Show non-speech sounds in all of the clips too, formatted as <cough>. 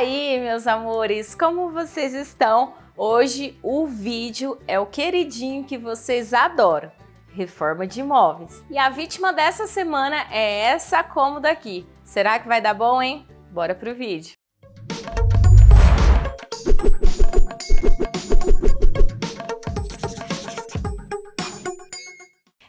aí, meus amores, como vocês estão? Hoje o vídeo é o queridinho que vocês adoram, reforma de imóveis. E a vítima dessa semana é essa cômoda aqui. Será que vai dar bom, hein? Bora pro vídeo.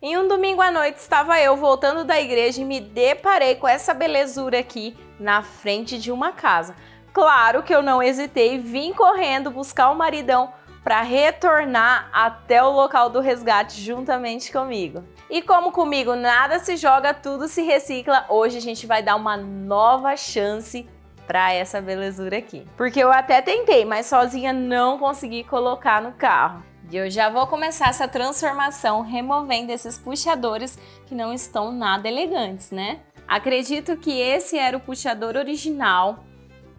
Em um domingo à noite estava eu voltando da igreja e me deparei com essa belezura aqui na frente de uma casa. Claro que eu não hesitei, vim correndo buscar o maridão para retornar até o local do resgate juntamente comigo. E como comigo nada se joga, tudo se recicla, hoje a gente vai dar uma nova chance para essa belezura aqui. Porque eu até tentei, mas sozinha não consegui colocar no carro. E eu já vou começar essa transformação removendo esses puxadores que não estão nada elegantes, né? Acredito que esse era o puxador original,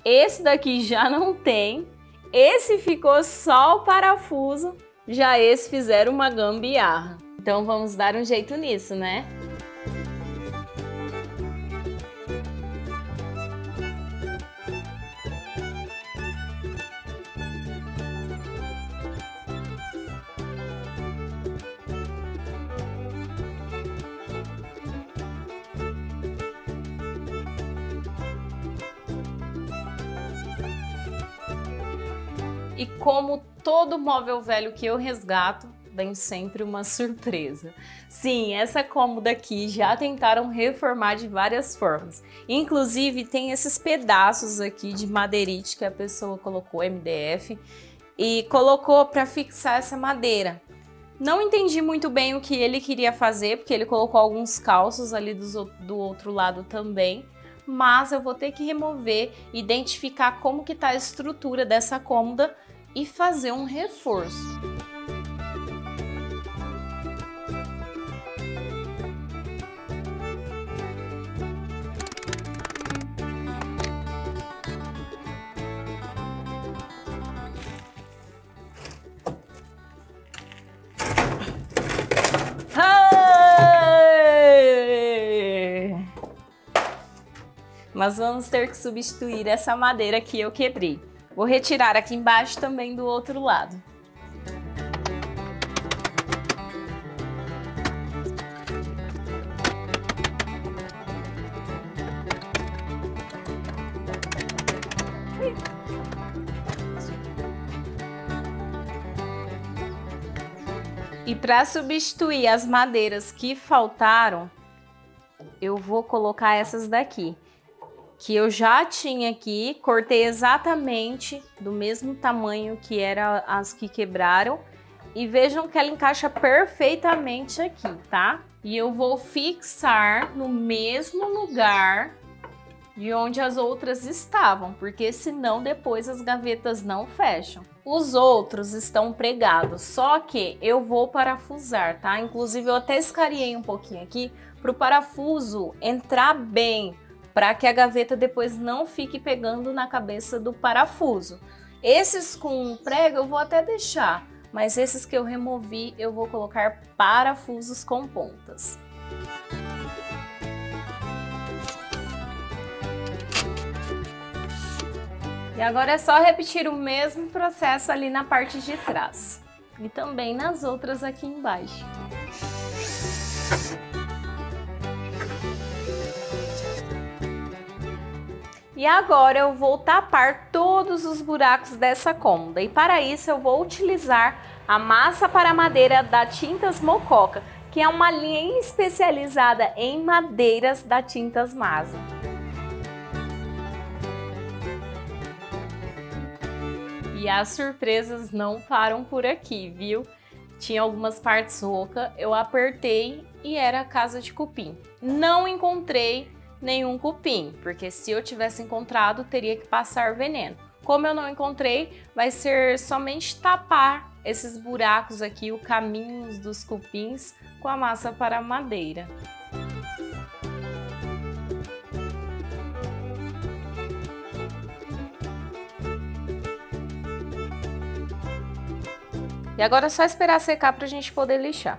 esse daqui já não tem, esse ficou só o parafuso, já esse fizeram uma gambiarra. Então vamos dar um jeito nisso, né? E como todo móvel velho que eu resgato, vem sempre uma surpresa. Sim, essa cômoda aqui já tentaram reformar de várias formas. Inclusive tem esses pedaços aqui de madeirite que a pessoa colocou MDF e colocou para fixar essa madeira. Não entendi muito bem o que ele queria fazer, porque ele colocou alguns calços ali do, do outro lado também, mas eu vou ter que remover, identificar como que tá a estrutura dessa cômoda e fazer um reforço. Mas vamos ter que substituir essa madeira que eu quebrei. Vou retirar aqui embaixo também do outro lado. E para substituir as madeiras que faltaram, eu vou colocar essas daqui que eu já tinha aqui, cortei exatamente do mesmo tamanho que era as que quebraram e vejam que ela encaixa perfeitamente aqui, tá? E eu vou fixar no mesmo lugar de onde as outras estavam, porque senão depois as gavetas não fecham. Os outros estão pregados, só que eu vou parafusar, tá? Inclusive eu até escariei um pouquinho aqui para o parafuso entrar bem, para que a gaveta depois não fique pegando na cabeça do parafuso. Esses com prego eu vou até deixar, mas esses que eu removi eu vou colocar parafusos com pontas. E agora é só repetir o mesmo processo ali na parte de trás e também nas outras aqui embaixo. E agora eu vou tapar todos os buracos dessa cômoda e para isso eu vou utilizar a massa para madeira da Tintas Mococa, que é uma linha especializada em madeiras da Tintas Masa. E as surpresas não param por aqui, viu? Tinha algumas partes ocas, eu apertei e era casa de cupim. Não encontrei nenhum cupim, porque se eu tivesse encontrado, teria que passar veneno. Como eu não encontrei, vai ser somente tapar esses buracos aqui, o caminho dos cupins com a massa para madeira. E agora é só esperar secar para a gente poder lixar.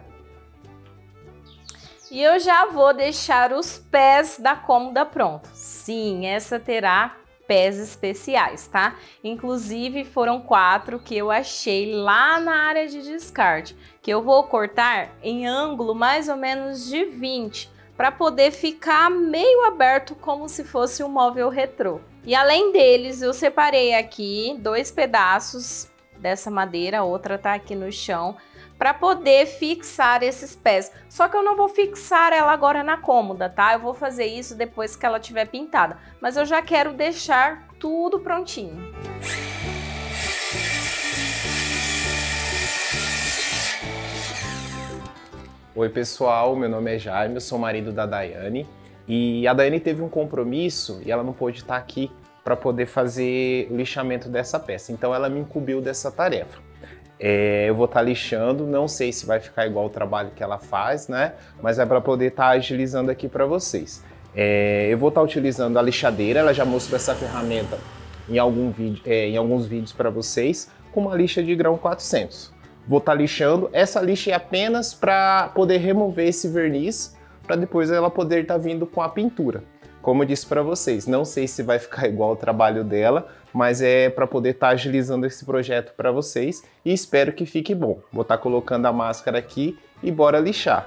E eu já vou deixar os pés da cômoda pronto. Sim, essa terá pés especiais, tá? Inclusive foram quatro que eu achei lá na área de descarte, que eu vou cortar em ângulo mais ou menos de 20, para poder ficar meio aberto como se fosse um móvel retrô. E além deles, eu separei aqui dois pedaços dessa madeira, outra tá aqui no chão, para poder fixar esses pés. Só que eu não vou fixar ela agora na cômoda, tá? Eu vou fazer isso depois que ela tiver pintada. Mas eu já quero deixar tudo prontinho. Oi pessoal, meu nome é Jaime, eu sou marido da Daiane e a Daiane teve um compromisso e ela não pôde estar aqui para poder fazer o lixamento dessa peça, então ela me incumbiu dessa tarefa. É, eu vou estar lixando, não sei se vai ficar igual o trabalho que ela faz, né? Mas é para poder estar agilizando aqui para vocês. É, eu vou estar utilizando a lixadeira, ela já mostrou essa ferramenta em, algum vídeo, é, em alguns vídeos para vocês, com uma lixa de grão 400 vou estar tá lixando. Essa lixa é apenas para poder remover esse verniz, para depois ela poder estar tá vindo com a pintura. Como eu disse para vocês, não sei se vai ficar <laughs> igual o trabalho dela, mas é para poder estar tá agilizando esse projeto para vocês e espero que fique bom. Vou estar tá colocando a máscara aqui e bora lixar.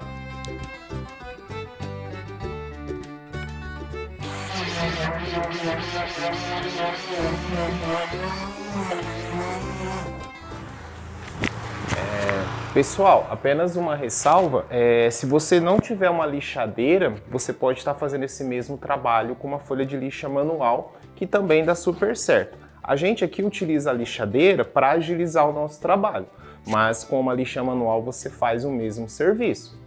Pessoal, apenas uma ressalva, é, se você não tiver uma lixadeira, você pode estar fazendo esse mesmo trabalho com uma folha de lixa manual, que também dá super certo. A gente aqui utiliza a lixadeira para agilizar o nosso trabalho, mas com uma lixa manual você faz o mesmo serviço.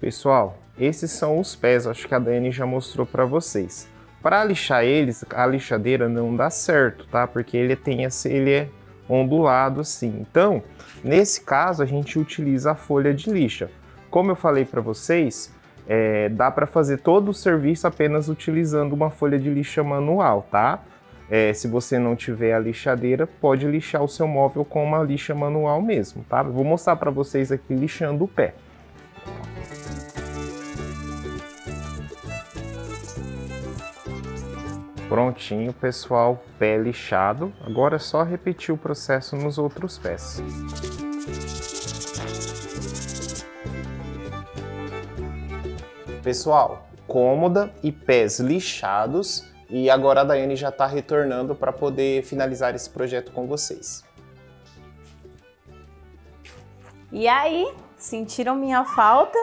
Pessoal, esses são os pés, acho que a Dani já mostrou para vocês. Para lixar eles, a lixadeira não dá certo, tá? Porque ele tem esse, ele é ondulado assim. Então, nesse caso, a gente utiliza a folha de lixa. Como eu falei para vocês, é, dá para fazer todo o serviço apenas utilizando uma folha de lixa manual, tá? É, se você não tiver a lixadeira, pode lixar o seu móvel com uma lixa manual mesmo, tá? vou mostrar para vocês aqui lixando o pé. Prontinho, pessoal, pé lixado. Agora é só repetir o processo nos outros pés. Pessoal, cômoda e pés lixados e agora a Daiane já está retornando para poder finalizar esse projeto com vocês. E aí, sentiram minha falta?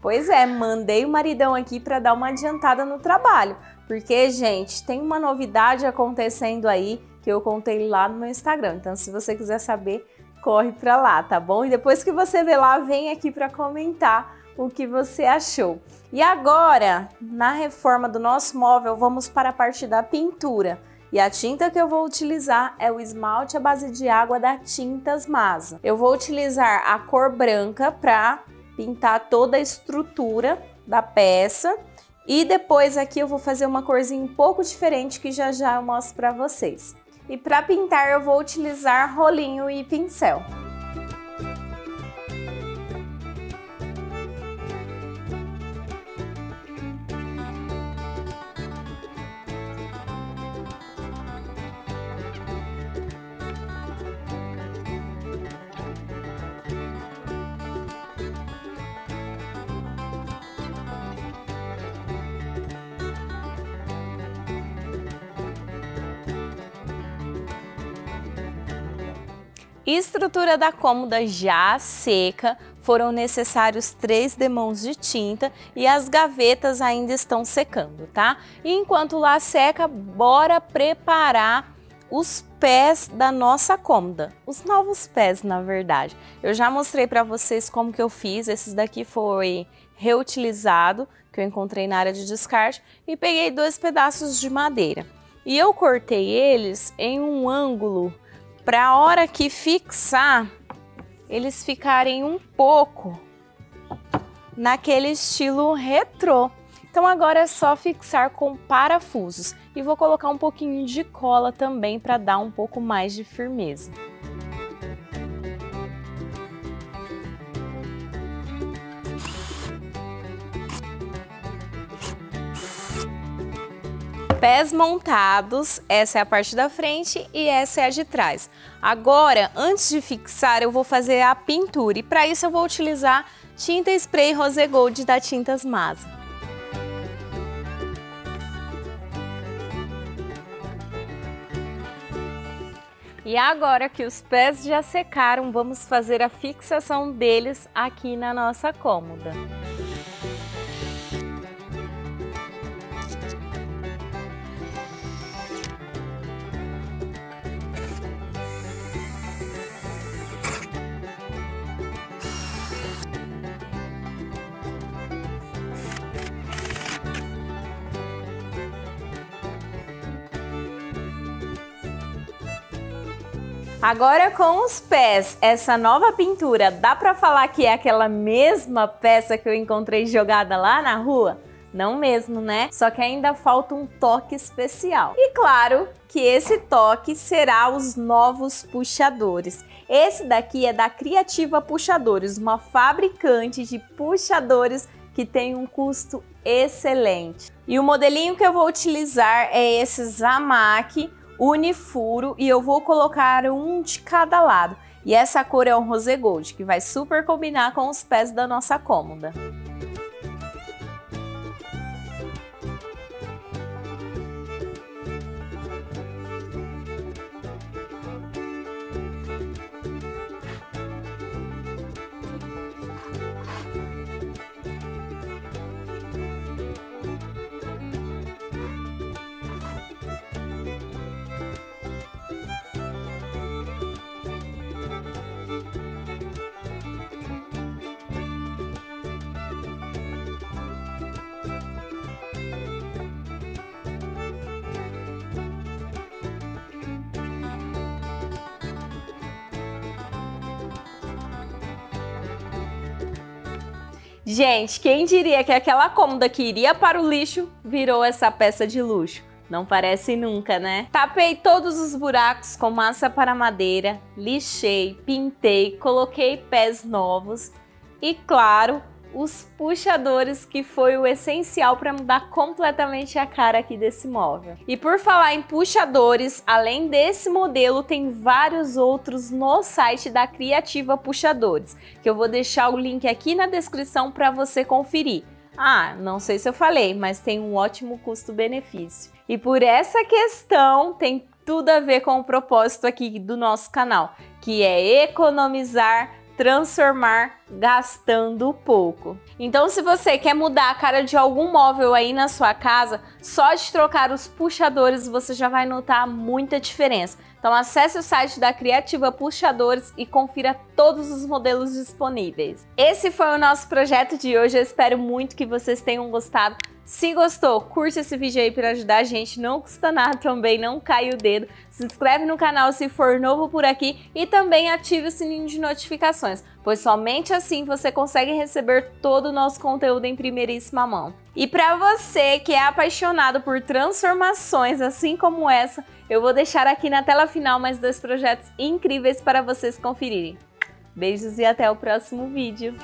Pois é, mandei o maridão aqui para dar uma adiantada no trabalho. Porque, gente, tem uma novidade acontecendo aí que eu contei lá no meu Instagram. Então, se você quiser saber, corre para lá, tá bom? E depois que você vê lá, vem aqui para comentar o que você achou. E agora, na reforma do nosso móvel, vamos para a parte da pintura. E a tinta que eu vou utilizar é o esmalte à base de água da Tintas Masa. Eu vou utilizar a cor branca para pintar toda a estrutura da peça e depois aqui eu vou fazer uma corzinha um pouco diferente que já já eu mostro para vocês. E para pintar eu vou utilizar rolinho e pincel. Estrutura da cômoda já seca, foram necessários três demãos de tinta e as gavetas ainda estão secando, tá? E enquanto lá seca, bora preparar os pés da nossa cômoda, os novos pés, na verdade. Eu já mostrei para vocês como que eu fiz, esses daqui foi reutilizado, que eu encontrei na área de descarte, e peguei dois pedaços de madeira. E eu cortei eles em um ângulo para a hora que fixar, eles ficarem um pouco naquele estilo retrô. Então agora é só fixar com parafusos e vou colocar um pouquinho de cola também para dar um pouco mais de firmeza. Pés montados, essa é a parte da frente e essa é a de trás. Agora, antes de fixar, eu vou fazer a pintura e para isso eu vou utilizar tinta spray Rose Gold da Tintas Masa. E agora que os pés já secaram, vamos fazer a fixação deles aqui na nossa cômoda. Agora com os pés, essa nova pintura, dá para falar que é aquela mesma peça que eu encontrei jogada lá na rua? Não mesmo, né? Só que ainda falta um toque especial. E claro que esse toque será os novos puxadores. Esse daqui é da Criativa Puxadores, uma fabricante de puxadores que tem um custo excelente. E o modelinho que eu vou utilizar é esse Zamac unifuro e eu vou colocar um de cada lado. E essa cor é o rose gold, que vai super combinar com os pés da nossa cômoda. Gente, quem diria que aquela cômoda que iria para o lixo virou essa peça de luxo? Não parece nunca, né? Tapei todos os buracos com massa para madeira, lixei, pintei, coloquei pés novos e, claro, os puxadores, que foi o essencial para mudar completamente a cara aqui desse móvel. E por falar em puxadores, além desse modelo, tem vários outros no site da Criativa Puxadores, que eu vou deixar o link aqui na descrição para você conferir. Ah, não sei se eu falei, mas tem um ótimo custo-benefício. E por essa questão tem tudo a ver com o propósito aqui do nosso canal, que é economizar transformar gastando pouco. Então, se você quer mudar a cara de algum móvel aí na sua casa, só de trocar os puxadores você já vai notar muita diferença. Então, acesse o site da Criativa Puxadores e confira todos os modelos disponíveis. Esse foi o nosso projeto de hoje. Eu espero muito que vocês tenham gostado. Se gostou, curte esse vídeo aí para ajudar a gente, não custa nada também, não cai o dedo. Se inscreve no canal se for novo por aqui e também ative o sininho de notificações, pois somente assim você consegue receber todo o nosso conteúdo em primeiríssima mão. E para você que é apaixonado por transformações assim como essa, eu vou deixar aqui na tela final mais dois projetos incríveis para vocês conferirem. Beijos e até o próximo vídeo!